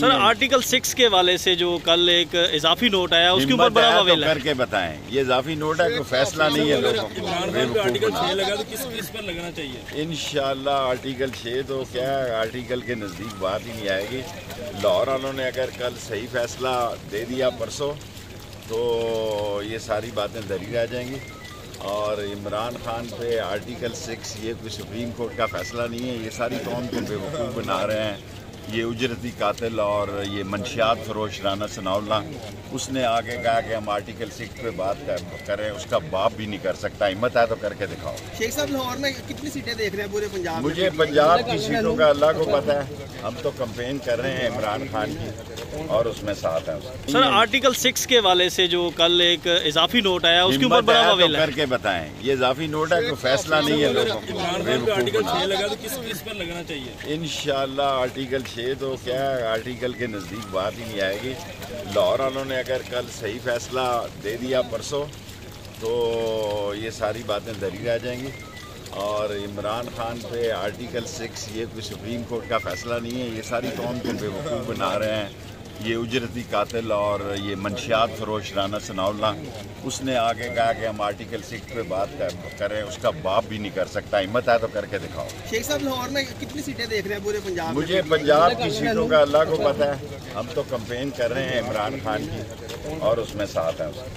Sir article six के वाले से जो कल एक इजाफी नोट आया उसके ऊपर बड़ा है तो है। करके बताएँ। ये इजाफी नोट है कोई फैसला नहीं है लोगों को। आर्टिकल छह लगा तो किस किस पर लगना चाहिए? इनशाला आर्टिकल छः तो क्या है आर्टिकल के नज़दीक बात ही नहीं आएगी। लाहौर वालों ने अगर कल सही फैसला दे दिया परसों तो ये सारी बातें दरी रह जाएँगी। और इमरान खान पे आर्टिकल सिक्स ये कोई सुप्रीम कोर्ट का फैसला नहीं है ये सारी कौम को बेवकूफ़ बना रहे हैं। ये उजरती कातिल और ये मंशियात फरोश राना सनाउल्ला उसने आगे कहा कि हम आर्टिकल सिक्स पे बात करें उसका बाप भी नहीं कर सकता हिम्मत है तो करके दिखाओ। शेख साहब लाहौर में कितनी सीटें देख रहे हैं पूरे पंजाब मुझे पंजाब की सीटों का अल्लाह को पता है हम तो कंपेन कर रहे हैं इमरान खान की और उसमें साथ है उसके। सर आर्टिकल सिक्स के वाले से जो कल एक इजाफी नोट आया उसके ऊपर बड़ा तो वावेल है। करके बताएँ ये इजाफी नोट है कोई फैसला नहीं है लोगों को। आर्टिकल छह लगा तो किस पर लगना चाहिए? इनशाला आर्टिकल छः तो क्या आर्टिकल के नज़दीक बात ही नहीं आएगी। लाहौर वालों ने अगर कल सही फैसला दे दिया परसों तो ये सारी बातें दरी रह जाएँगी। और इमरान खान पे आर्टिकल सिक्स ये कोई सुप्रीम कोर्ट का फैसला नहीं है, ये सारी कौन को बेवकूफ़ बना रहे हैं। ये उजरती कातिल और ये मंशियात फरोश राना सनाउल्ला उसने आगे कहा कि हम आर्टिकल सिक्स पे बात कर, करें उसका बाप भी नहीं कर सकता हिम्मत है तो करके दिखाओ। शेख साहब लाहौर में कितनी सीटें देख रहे हैं पूरे पंजाब मुझे पंजाब की सीटों का अल्लाह को पता है हम तो कंपेन कर रहे हैं इमरान खान की और उसमें साथ हैं उसके।